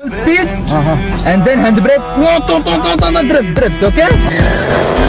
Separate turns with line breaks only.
Full speed uh-huh. and then handbrake. Drift, drift, okay?